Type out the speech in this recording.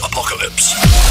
apocalypse.